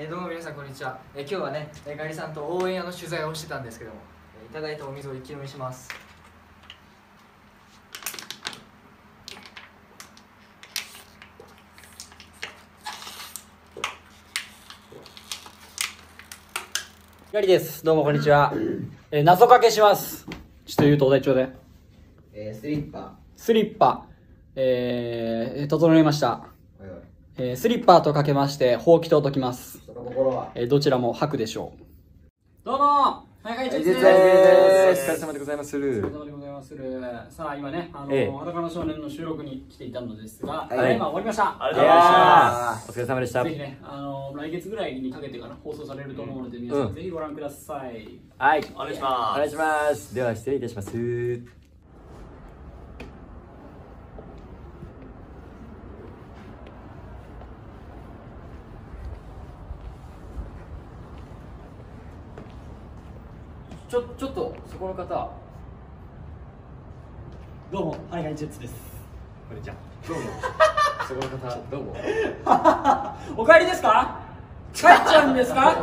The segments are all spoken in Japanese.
えーどうも皆さんこんにちは、えー今日はね、えーガリさんと応援屋の取材をしてたんですけども、えーいただいたお水を一気飲みしますガリです。どうもこんにちは。えー謎かけします。ちょっと言うとお題ちょうだい。えー、スリッパ。スリッパ。えー、整いました。えー、スリッパとかけまして、ほうきと解きます。心は。えー、どちらも吐くでしょう。どうもはいはい、はいですお疲れ様でございます。お疲れ様でございます。さあ、今ね、あの、ええ裸の少年の収録に来ていたのですが、はい今終わりました。ありがとうございます。お疲れ様でした。ぜひね、あの、来月ぐらいにかけてから放送されると思うので、皆さん、うんぜひご覧ください。はい。お願いしますお願いします。では失礼いたします。ちょちょっとそこの方。どうも、はいはい、ジェッツです。こんにちは。どうも。そこの方どうも。お帰りですか？帰っちゃうんですか？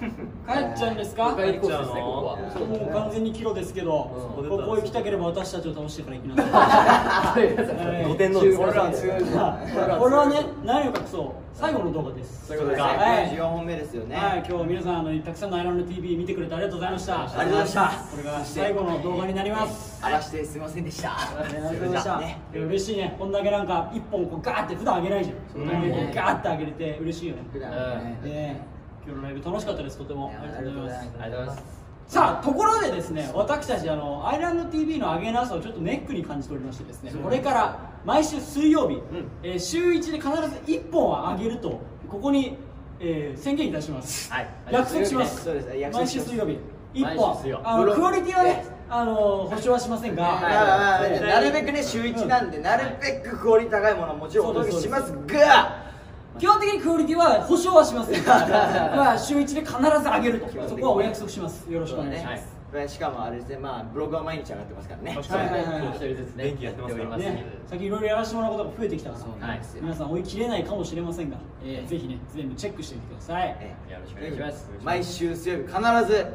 帰っちゃうんですか？お帰りコースですねここはもう完全にキロですけど、うんここ行きたければ私たちを倒してから行きなさい。五点の俺らは強いこれはね、何を隠そう、最後の動画です。そうですはねい14本目ですよね。はい、今日皆さんあのたくさんのアイランド TV 見てくれてありがとうございました。ありがとうございましたこれが最後の動画になります。荒らしてすみませんでした。ありがとうございました。嬉しいね、こんだけなんか一本こうガーって普段あげないじゃん。ガーってあげれて嬉しいよね。普段うんね。ね今日のライブ楽しかったです、とても。ありがとうございます。ありがとうございます。さあところでですね私たちあのアイランド TV の上げなさをちょっとネックに感じておりましてですね、これから毎週水曜日、えー週1で必ず1本は上げるとここに、えー宣言いたします、はい。約束します。そうです毎週水曜日。1毎本あのク。オリティはねあの保証はしませんが、なるべくね週一なんで、なるべくクオリティ高いものをもちろんお届けしますが。基本的にクオリティは保証はしません まあ週1で必ず上げると。そこはお約束します。よろしくお願いします、ね。しかもあれですね、まあブログは毎日上がってますからね。はいはいはい一人ずつね。元気やってますからやね、最近いろいろやらせてもらうことが増えてきたから、そうなんですよ。皆さん追い切れないかもしれませんが、ええ。ぜひね全部チェックしてみてください、えよろしくお願いします。毎週水曜日必ず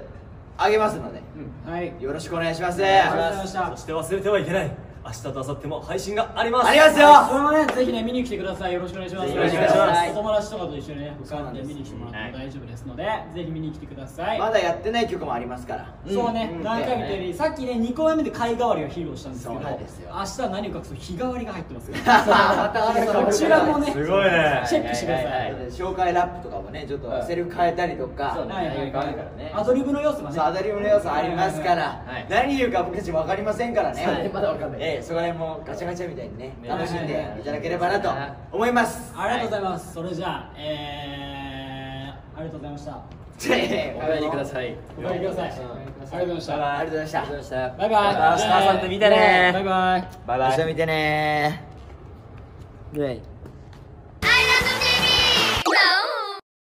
上げますので、はい。よろしくお願いします。そして忘れてはいけない。明日と明後日も配信があります。ありますよ。それもねぜひね見に来てください。よろしくお願いします。お願いします。お友達とかと一緒にね浮かんで見に来てもらっても大丈夫ですので、ぜひ見に来てください、まだやってない曲もありますから。そうね、うん。何回も言ったように、さっきね2公演目で貝代わりを披露したんですけどそうなんですよ。明日は何を隠すと日替わりが入ってますよ またあるこちらもねすごいね。チェックしてください、はいはいはい。紹介ラップとかもねちょっとセリフ変えたりとか、そうね。アドリブの要素がね。そうアドリブの要素ありますから、はい。何言うか僕たち分かりませんからね、はいまだ分かんないええそこら辺もガチャガチャみたいにねね。楽しんでいただければなと思います、ありがとうございます、それじゃあえー、ありがとうございました。ええお帰りください。お帰りください。ありがとうござい。ましたありがとうございました。バイバイ。明日明後日見てね。バイバイ。バイバイ。明日。見てね。イェイ